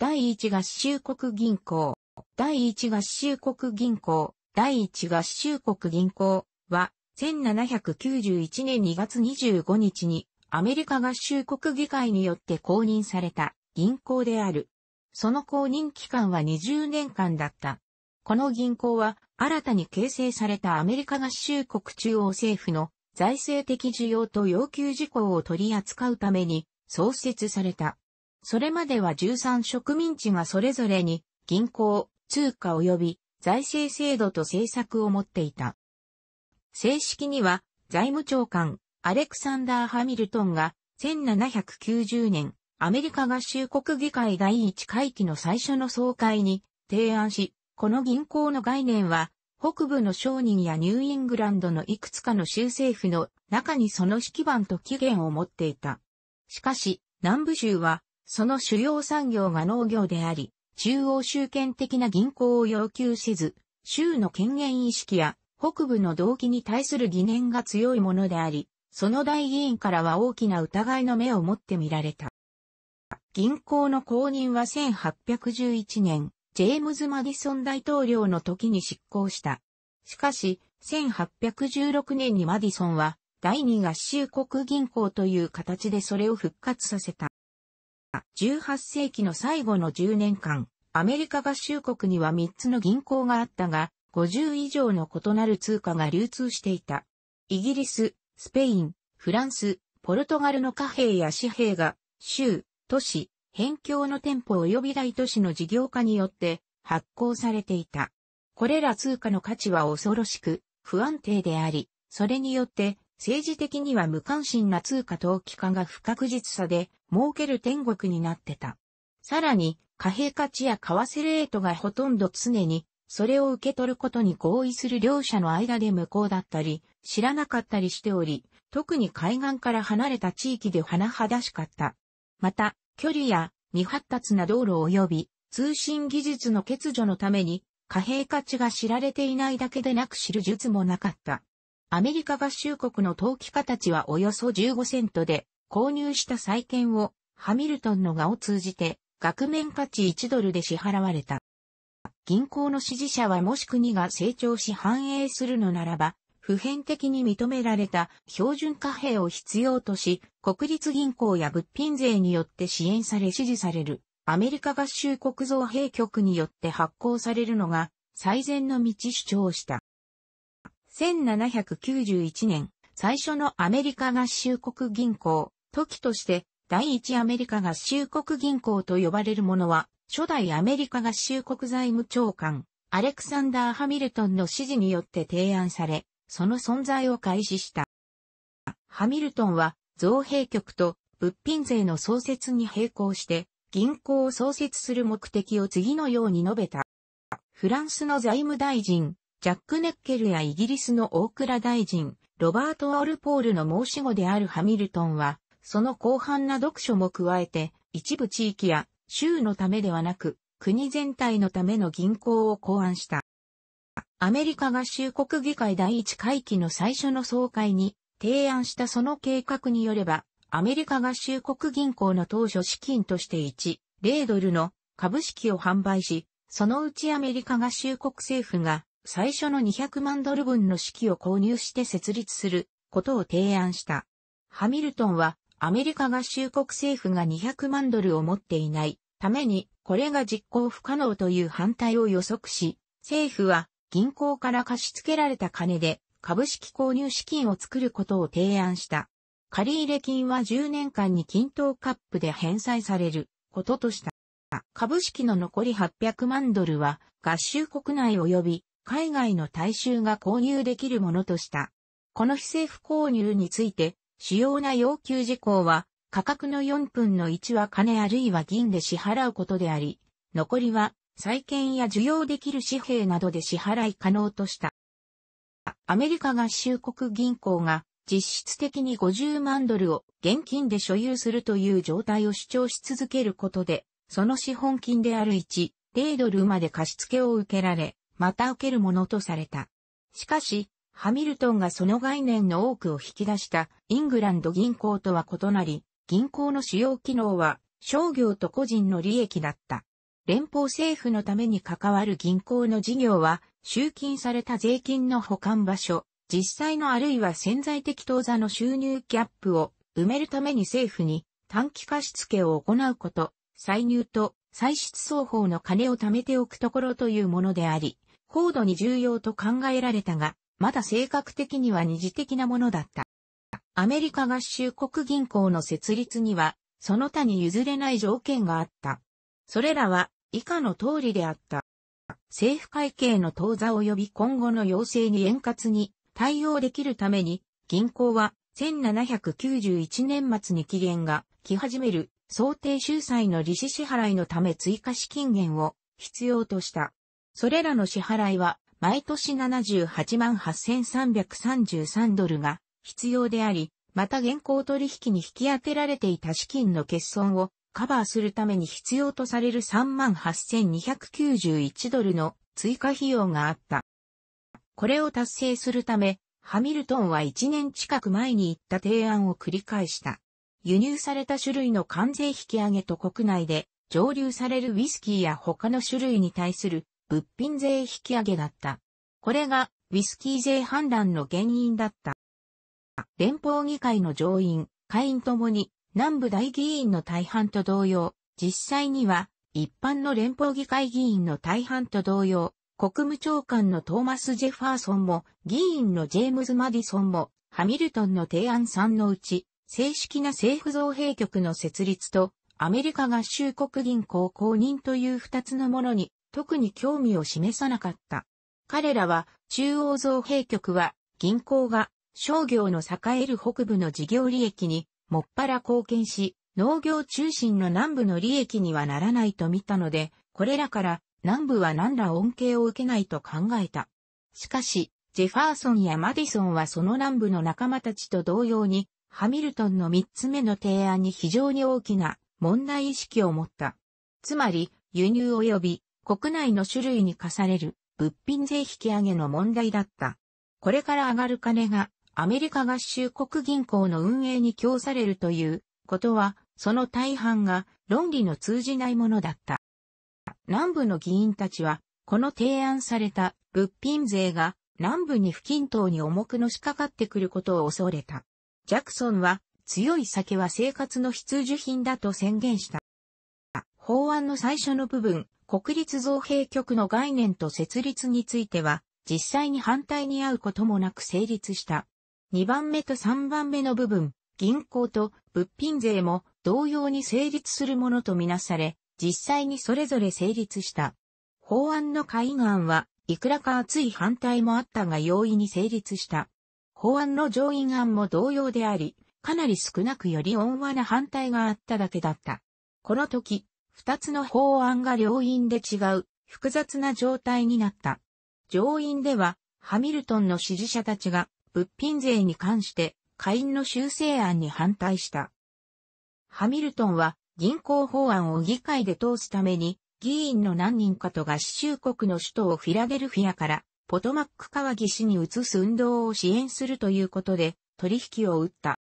第一合衆国銀行、第一合衆国銀行、第一合衆国銀行は、1791年2月25日にアメリカ合衆国議会によって公認された銀行である。その公認期間は20年間だった。この銀行は新たに形成されたアメリカ合衆国中央政府の財政的需要と要求事項を取り扱うために創設された。それまでは13植民地がそれぞれに銀行、通貨及び財政制度と政策を持っていた。正式には財務長官アレクサンダー・ハミルトンが1790年アメリカ合衆国議会第一回期の最初の総会に提案し、この銀行の概念は北部の商人やニューイングランドのいくつかの州政府の中にその指揮番と起源を持っていた。しかし、南部州はその主要産業が農業であり、中央集権的な銀行を要求せず、州の権限意識や北部の動機に対する疑念が強いものであり、その大議員からは大きな疑いの目を持って見られた。銀行の公認は1811年、ジェームズ・マディソン大統領の時に執行した。しかし、1816年にマディソンは、第二合衆国銀行という形でそれを復活させた。18世紀の最後の10年間、アメリカ合衆国には3つの銀行があったが、50以上の異なる通貨が流通していた。イギリス、スペイン、フランス、ポルトガルの貨幣や紙幣が、州、都市、辺境の店舗及び大都市の事業化によって発行されていた。これら通貨の価値は恐ろしく、不安定であり、それによって政治的には無関心な通貨投機化が不確実さで儲ける天国になってた。さらに、貨幣価値や為替レートがほとんど常に、それを受け取ることに合意する両者の間で無効だったり、知らなかったりしており、特に海岸から離れた地域で甚だしかった。また、距離や未発達な道路及び通信技術の欠如のために貨幣価値が知られていないだけでなく知る術もなかった。アメリカ合衆国の投機家たちはおよそ15セントで購入した債券をハミルトンの画を通じて額面価値1ドルで支払われた。銀行の支持者はもし国が成長し繁栄するのならば、普遍的に認められた標準貨幣を必要とし、国立銀行や物品税によって支援され支持されるアメリカ合衆国造幣局によって発行されるのが最善の道主張した。1791年、最初のアメリカ合衆国銀行、時として第一アメリカ合衆国銀行と呼ばれるものは、初代アメリカ合衆国財務長官、アレクサンダー・ハミルトンの指示によって提案され、その存在を開始した。ハミルトンは、造幣局と物品税の創設に並行して、銀行を創設する目的を次のように述べた。フランスの財務大臣、ジャック・ネッケルやイギリスの大倉大臣、ロバート・オルポールの申し子であるハミルトンは、その広範な読書も加えて、一部地域や州のためではなく、国全体のための銀行を考案した。アメリカ合衆国議会第一会期の最初の総会に提案したその計画によれば、アメリカ合衆国銀行の当初資金として1、0ドルの株式を販売し、そのうちアメリカ合衆国政府が最初の200万ドル分の資金を購入して設立することを提案した。ハミルトンはアメリカ合衆国政府が200万ドルを持っていないためにこれが実行不可能という反対を予測し、政府は銀行から貸し付けられた金で株式購入資金を作ることを提案した。借入金は10年間に均等カップで返済されることとした。株式の残り800万ドルは合衆国内及び海外の大衆が購入できるものとした。この非政府購入について主要な要求事項は価格の4分の1は金あるいは銀で支払うことであり、残りは債券や受容できる紙幣などで支払い可能とした。アメリカ合衆国銀行が実質的に50万ドルを現金で所有するという状態を主張し続けることで、その資本金である1、0ドルまで貸付を受けられ、また受けるものとされた。しかし、ハミルトンがその概念の多くを引き出したイングランド銀行とは異なり、銀行の主要機能は商業と個人の利益だった。連邦政府のために関わる銀行の事業は、集金された税金の保管場所、実際のあるいは潜在的当座の収入ギャップを埋めるために政府に短期貸付を行うこと、歳入と歳出双方の金を貯めておくところというものであり、高度に重要と考えられたが、まだ性格的には二次的なものだった。アメリカ合衆国銀行の設立には、その他に譲れない条件があった。それらは以下の通りであった。政府会計の当座及び今後の要請に円滑に対応できるために、銀行は1791年末に期限が来始める想定収載の利子支払いのため追加資金源を必要とした。それらの支払いは毎年78万8333ドルが必要であり、また現行取引に引き当てられていた資金の欠損をカバーするために必要とされる38,291ドルの追加費用があった。これを達成するため、ハミルトンは1年近く前に言った提案を繰り返した。輸入された種類の関税引き上げと国内で蒸留されるウイスキーや他の種類に対する物品税引き上げだった。これがウイスキー税反乱の原因だった。連邦議会の上院、下院ともに南部大議員の大半と同様、実際には一般の連邦議会議員の大半と同様、国務長官のトーマス・ジェファーソンも、議員のジェームズ・マディソンも、ハミルトンの提案3のうち、正式な政府造幣局の設立と、アメリカ合衆国銀行公認という二つのものに特に興味を示さなかった。彼らは中央造幣局は銀行が商業の栄える北部の事業利益にもっぱら貢献し、農業中心の南部の利益にはならないと見たので、これらから南部は何ら恩恵を受けないと考えた。しかし、ジェファーソンやマディソンはその南部の仲間たちと同様にハミルトンの三つ目の提案に非常に大きな問題意識を持った。つまり、輸入及び国内の種類に課される物品税引き上げの問題だった。これから上がる金がアメリカ合衆国銀行の運営に供されるということは、その大半が論理の通じないものだった。南部の議員たちは、この提案された物品税が南部に不均等に重くのしかかってくることを恐れた。ジャクソンは強い酒は生活の必需品だと宣言した。法案の最初の部分、国立造幣局の概念と設立については、実際に反対に合うこともなく成立した。2番目と3番目の部分、銀行と物品税も同様に成立するものとみなされ、実際にそれぞれ成立した。法案の会議案はいくらか熱い反対もあったが容易に成立した。法案の上院案も同様であり、かなり少なくより温和な反対があっただけだった。この時、二つの法案が両院で違う複雑な状態になった。上院では、ハミルトンの支持者たちが物品税に関して下院の修正案に反対した。ハミルトンは銀行法案を議会で通すために議員の何人かと合衆国の首都をフィラデルフィアからポトマック川岸に移す運動を支援するということで取引を打った。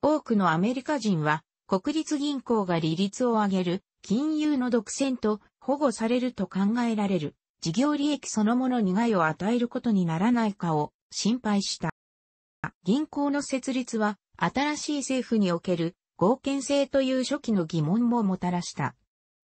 多くのアメリカ人は国立銀行が利率を上げる金融の独占と保護されると考えられる事業利益そのものに害を与えることにならないかを心配した。銀行の設立は新しい政府における合憲性という初期の疑問ももたらした。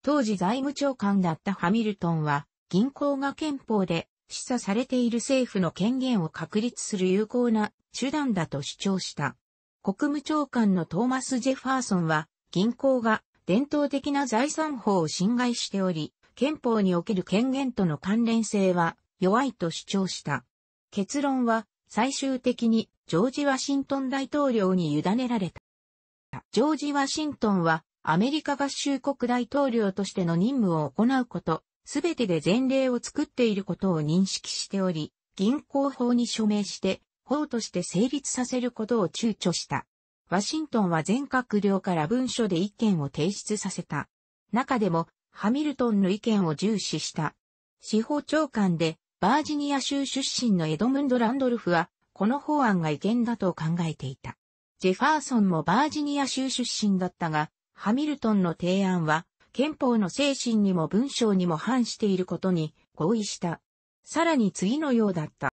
当時財務長官だったハミルトンは銀行が憲法で示唆されている政府の権限を確立する有効な手段だと主張した。国務長官のトーマス・ジェファーソンは、銀行が伝統的な財産法を侵害しており、憲法における権限との関連性は弱いと主張した。結論は最終的にジョージ・ワシントン大統領に委ねられた。ジョージ・ワシントンはアメリカ合衆国大統領としての任務を行うこと、すべてで前例を作っていることを認識しており、銀行法に署名して、法として成立させることを躊躇した。ワシントンは全閣僚から文書で意見を提出させた。中でも、ハミルトンの意見を重視した。司法長官で、バージニア州出身のエドムンド・ランドルフは、この法案が違憲だと考えていた。ジェファーソンもバージニア州出身だったが、ハミルトンの提案は、憲法の精神にも文章にも反していることに合意した。さらに次のようだった。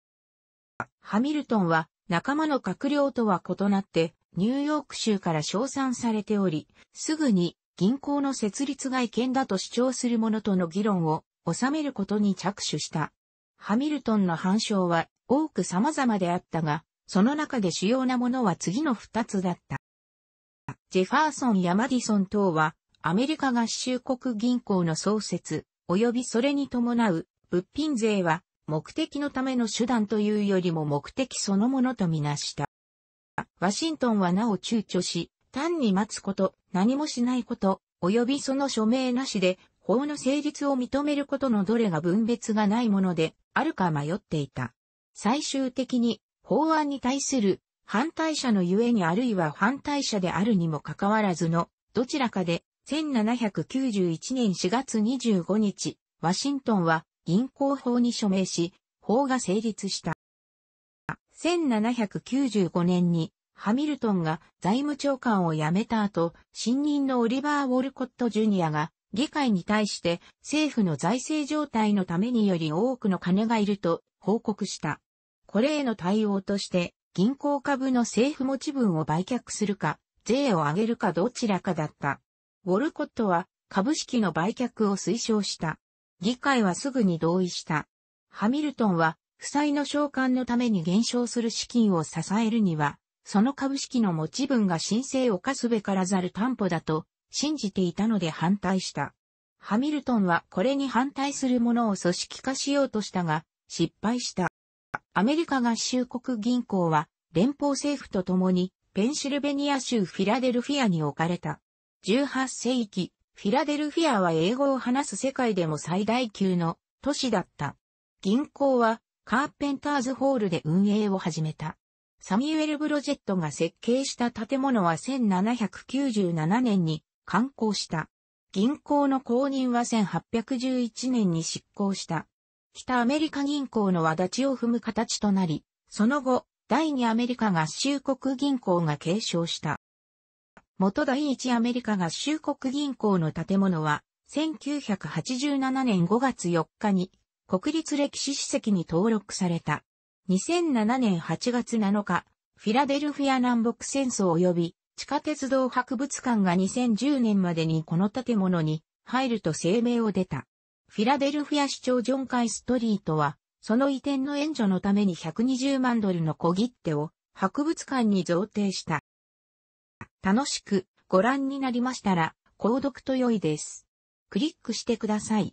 ハミルトンは仲間の閣僚とは異なってニューヨーク州から称賛されており、すぐに銀行の設立が違憲だと主張する者との議論を収めることに着手した。ハミルトンの反証は多く様々であったが、その中で主要なものは次の二つだった。ジェファーソンやマディソン等は、アメリカ合衆国銀行の創設、及びそれに伴う物品税は目的のための手段というよりも目的そのものとみなした。ワシントンはなお躊躇し、単に待つこと、何もしないこと、及びその署名なしで法の成立を認めることのどれが分別がないものであるか迷っていた。最終的に法案に対する反対者のゆえにあるいは反対者であるにもかかわらずのどちらかで1791年4月25日、ワシントンは銀行法に署名し、法が成立した。1795年にハミルトンが財務長官を辞めた後、新任のオリバー・ウォルコット・ジュニアが議会に対して政府の財政状態のためにより多くの金がいると報告した。これへの対応として銀行株の政府持ち分を売却するか、税を上げるかどちらかだった。ウォルコットは株式の売却を推奨した。議会はすぐに同意した。ハミルトンは、負債の償還のために減少する資金を支えるには、その株式の持ち分が申請を課すべからざる担保だと信じていたので反対した。ハミルトンはこれに反対する者を組織化しようとしたが、失敗した。アメリカ合衆国銀行は連邦政府と共にペンシルベニア州フィラデルフィアに置かれた。18世紀、フィラデルフィアは英語を話す世界でも最大級の都市だった。銀行はカーペンターズホールで運営を始めた。サミュエル・ブロジェットが設計した建物は1797年に完工した。銀行の公認は1811年に執行した。北アメリカ銀行の輪立ちを踏む形となり、その後、第二アメリカ合衆国銀行が継承した。元第一アメリカ合衆国銀行の建物は、1987年5月4日に国立歴史史跡に登録された。2007年8月7日、フィラデルフィア南北戦争及び地下鉄道博物館が2010年までにこの建物に入ると声明を出た。フィラデルフィア市長ジョンカイストリートは、その移転の援助のために120万ドルの小切手を博物館に贈呈した。楽しくご覧になりましたら、購読と良いです。クリックしてください。